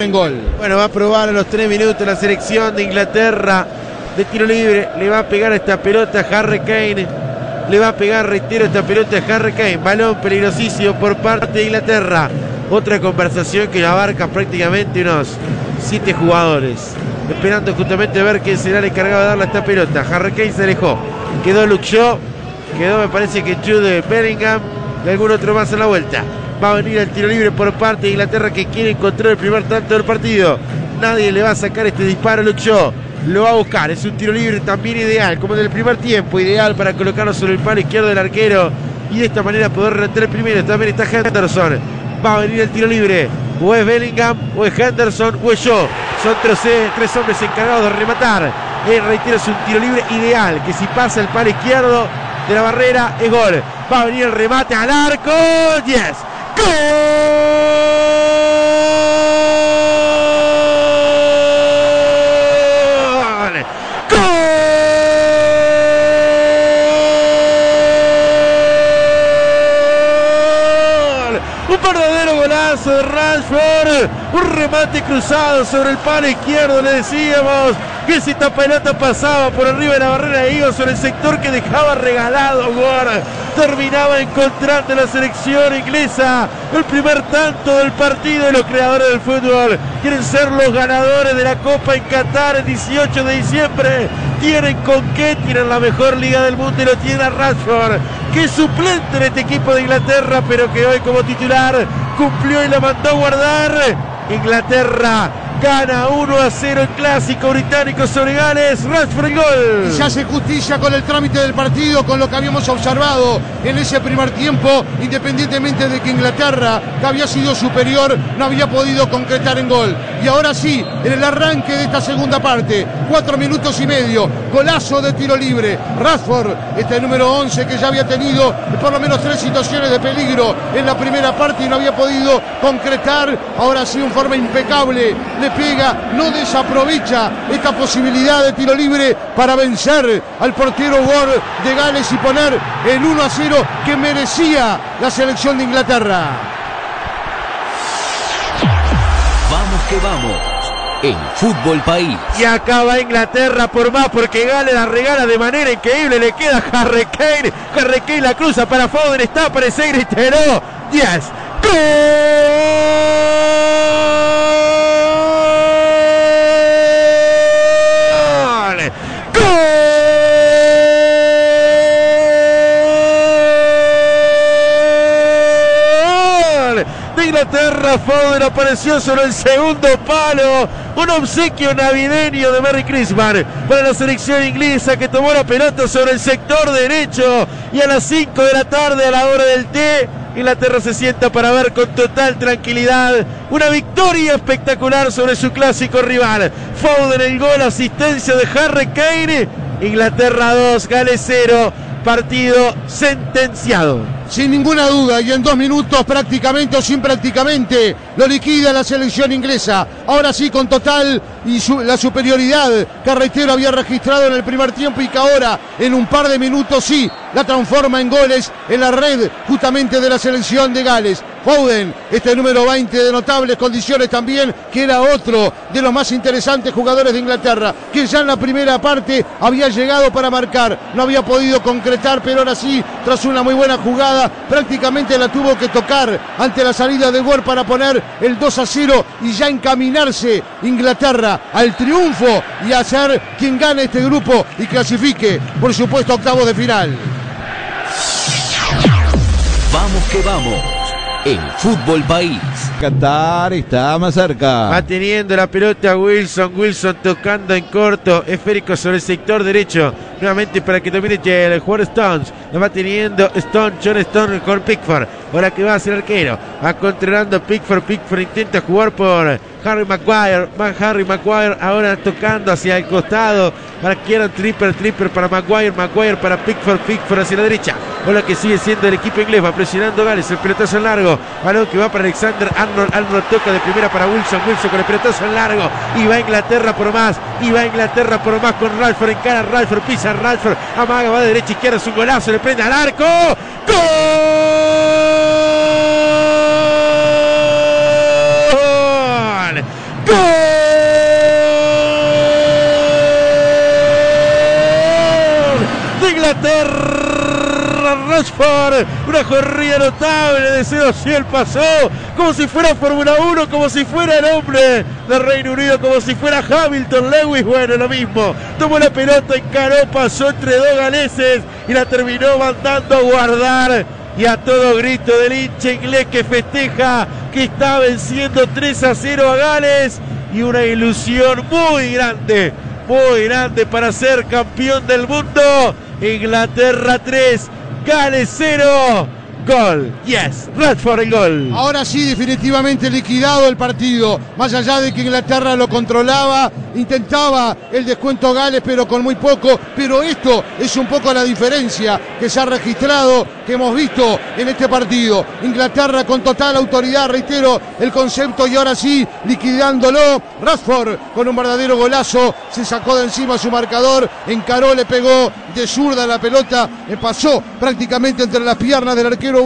en gol. Bueno, va a probar a los tres minutos la selección de Inglaterra de tiro libre. Le va a pegar esta pelota a Harry Kane. Le va a pegar, reitero, esta pelota a Harry Kane. Balón peligrosísimo por parte de Inglaterra. Otra conversación que abarca prácticamente unos siete jugadores. Esperando justamente ver quién será el encargado de darle esta pelota. Harry Kane se alejó. Quedó Luke. Quedó, me parece que Jude Bellingham. Y algún otro más en la vuelta. Va a venir el tiro libre por parte de Inglaterra que quiere encontrar el primer tanto del partido. Nadie le va a sacar este disparo Luke Shaw. Lo va a buscar. Es un tiro libre también ideal, como en el primer tiempo. Ideal para colocarlo sobre el palo izquierdo del arquero. Y de esta manera poder retener primero. También está Henderson. Va a venir el tiro libre. O es Bellingham, o es Henderson, o es Shaw. Son tres, tres hombres encargados de rematar. Eh, reitero, es un tiro libre ideal. Que si pasa el palo izquierdo de la barrera, es gol. Va a venir el remate al arco. Yes. ¡Gol! ¡Gol! Un verdadero golazo de Rashford. Un remate cruzado sobre el palo izquierdo, le decíamos que si esta pelota pasaba por arriba de la barrera de iba sobre el sector que dejaba regalado. Terminaba encontrando la selección inglesa el primer tanto del partido de los creadores del fútbol. Quieren ser los ganadores de la Copa en Qatar el 18 de diciembre. Tienen con qué, tienen la mejor liga del mundo y lo tiene a Rashford, que suplente en este equipo de Inglaterra, pero que hoy como titular cumplió y la mandó a guardar. Inglaterra gana 1 a 0 el clásico británico sobre Gales. Rashford el gol. Y se hace justicia con el trámite del partido, con lo que habíamos observado en ese primer tiempo, independientemente de que Inglaterra, que había sido superior, no había podido concretar en gol. Y ahora sí, en el arranque de esta segunda parte, cuatro minutos y medio, golazo de tiro libre. Rashford, este número 11 que ya había tenido por lo menos tres situaciones de peligro en la primera parte y no había podido concretar. Ahora sí, en forma impecable, le pega, no desaprovecha esta posibilidad de tiro libre para vencer al portero Ward de Gales y poner el 1 a 0 que merecía la selección de Inglaterra. Vamos que vamos. En Fútbol País. Y acaba Inglaterra por más porque Gales la regala de manera increíble. Le queda Harry Kane. Harry Kane la cruza para Foden. Está para ese griteró. 10. ¡Gol! De Inglaterra, Foden apareció sobre el segundo palo. Un obsequio navideño de Merry Christmas para la selección inglesa que tomó la pelota sobre el sector derecho. Y a las 5 de la tarde, a la hora del té, Inglaterra se sienta para ver con total tranquilidad una victoria espectacular sobre su clásico rival. Foden el gol, asistencia de Harry Kane. Inglaterra 2, Gales 0. Partido sentenciado. Sin ninguna duda, y en dos minutos prácticamente o sin prácticamente, lo liquida la selección inglesa. Ahora sí, con total y la superioridad que reitero había registrado en el primer tiempo y que ahora en un par de minutos sí la transforma en goles en la red justamente de la selección de Gales. Foden, este número 20 de notables condiciones también, que era otro de los más interesantes jugadores de Inglaterra, que ya en la primera parte había llegado para marcar, no había podido concretar, pero ahora sí, tras una muy buena jugada, prácticamente la tuvo que tocar ante la salida de Ward para poner el 2 a 0 y ya encaminarse Inglaterra al triunfo y a ser quien gane este grupo y clasifique, por supuesto, octavos de final. Vamos que vamos. En Fútbol País. Qatar está más cerca. Va teniendo la pelota Wilson. Wilson tocando en corto. Esférico sobre el sector derecho. Nuevamente para que domine el jugador Stones. La va teniendo Stone. John Stone con Pickford. Ahora que va a ser arquero. Va controlando Pickford. Pickford intenta jugar por Harry Maguire. Va Harry Maguire ahora tocando hacia el costado. Para que quieran tripper, tripper para Maguire. Maguire para Pickford. Pickford hacia la derecha. Ahora que sigue siendo el equipo inglés. Va presionando Gales. El pelotazo en largo. Balón que va para Alexander Arnold. Arnold toca de primera para Wilson. Wilson con el pelotazo en largo. Y va Inglaterra por más. Y va Inglaterra por más con Ralford en cara. Ralford pisa Ralford. Amaga, va de derecha izquierda. Es un golazo. Le prende al arco. ¡Gol! ¡Gol! De Inglaterra, Rashford. Una corrida notable de 0 100 pasó como si fuera Fórmula 1, como si fuera el hombre del Reino Unido, como si fuera Hamilton Lewis. Bueno, lo mismo. Tomó la pelota, encaró, pasó entre dos galeses y la terminó mandando a guardar y a todo grito del hincha inglés que festeja que está venciendo 3 a 0 a Gales y una ilusión muy grande, muy grande para ser campeón del mundo. Inglaterra 3, Gales 0. Gol, yes, Radford el gol. Ahora sí, definitivamente liquidado el partido. Más allá de que Inglaterra lo controlaba, intentaba el descuento Gales, pero con muy poco. Pero esto es un poco la diferencia que se ha registrado, que hemos visto en este partido. Inglaterra con total autoridad, reitero el concepto, y ahora sí, liquidándolo. Rashford con un verdadero golazo, se sacó de encima su marcador, encaró, le pegó de zurda la pelota, eh, pasó prácticamente entre las piernas del arquero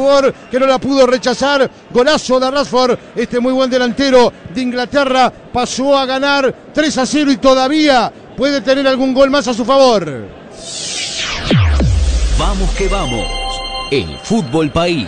Que no la pudo rechazar. Golazo de Rashford, este muy buen delantero de Inglaterra, pasó a ganar 3 a 0 y todavía puede tener algún gol más a su favor. Vamos que vamos. El Fútbol País.